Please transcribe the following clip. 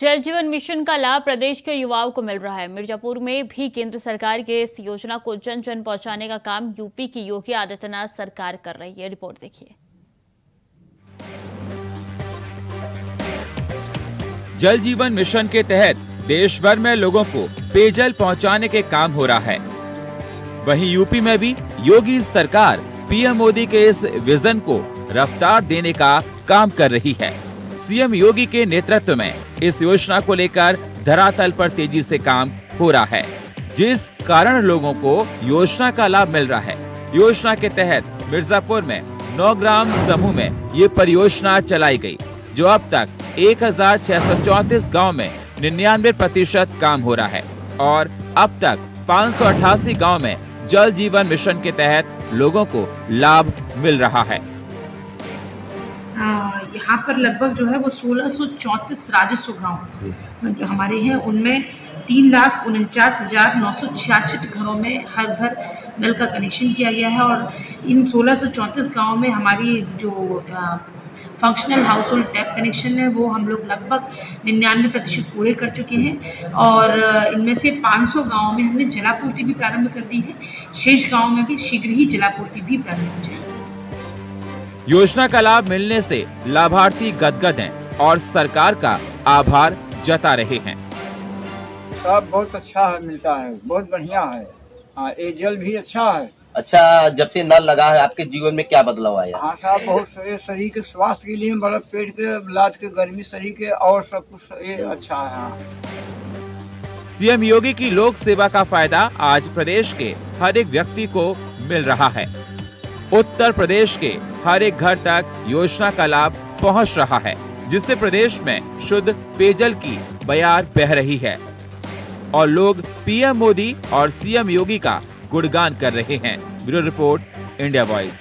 जल जीवन मिशन का लाभ प्रदेश के युवाओं को मिल रहा है। मिर्जापुर में भी केंद्र सरकार के इस योजना को जन जन पहुँचाने का काम यूपी की योगी आदित्यनाथ सरकार कर रही है। रिपोर्ट देखिए। जल जीवन मिशन के तहत देश भर में लोगों को पेयजल पहुँचाने के काम हो रहा है। वहीं यूपी में भी योगी सरकार पीएम मोदी के इस विजन को रफ्तार देने का काम कर रही है। सीएम योगी के नेतृत्व में इस योजना को लेकर धरातल पर तेज़ी से काम हो रहा है, जिस कारण लोगों को योजना का लाभ मिल रहा है। योजना के तहत मिर्जापुर में नौ ग्राम समूह में ये परियोजना चलाई गई, जो अब तक एक गाँव में निन्यानवे प्रतिशत काम हो रहा है और अब तक पाँच गाँव में जल जीवन मिशन के तहत लोगों को लाभ मिल रहा है। यहाँ पर लगभग जो है वो सोलह सौ चौंतीस राजस्व गाँव जो हमारे हैं, उनमें तीन लाख उनचास हज़ार नौ सौ छियासठ घरों में हर घर नल का कनेक्शन किया गया है और इन सोलह सौ चौंतीस गाँव में हमारी जो functional household tap connection है, वो हम लोग लगभग निन्यानवे प्रतिशत पूरे कर चुके हैं और इनमें से 500 गाँव में हमने जलापूर्ति भी प्रारंभ कर दी है। शेष गाँव में भी शीघ्र ही जलापूर्ति भी प्रारंभ हो जाएगी। योजना का लाभ मिलने से लाभार्थी गदगद हैं और सरकार का आभार जता रहे हैं। सब बहुत अच्छा है मिलता है बहुत बढ़िया है। हाँ ये जल भी अच्छा है। अच्छा जब से नल लगा है आपके जीवन में क्या बदलाव आया? हाँ साहब बहुत शरीर के स्वास्थ्य के लिए मतलब पेट के लाद के गर्मी शरीर के और सब कुछ ये अच्छा है हाँ। सीएम योगी की लोक सेवा का फ़ायदा आज प्रदेश के हर एक व्यक्ति को मिल रहा है। उत्तर प्रदेश के हर एक घर तक योजना का लाभ पहुँच रहा है, जिससे प्रदेश में शुद्ध पेयजल की बयार बह रही है। और लोग पीएम मोदी और सीएम योगी का गुणगान कर रहे हैं। Bureau report, India voice.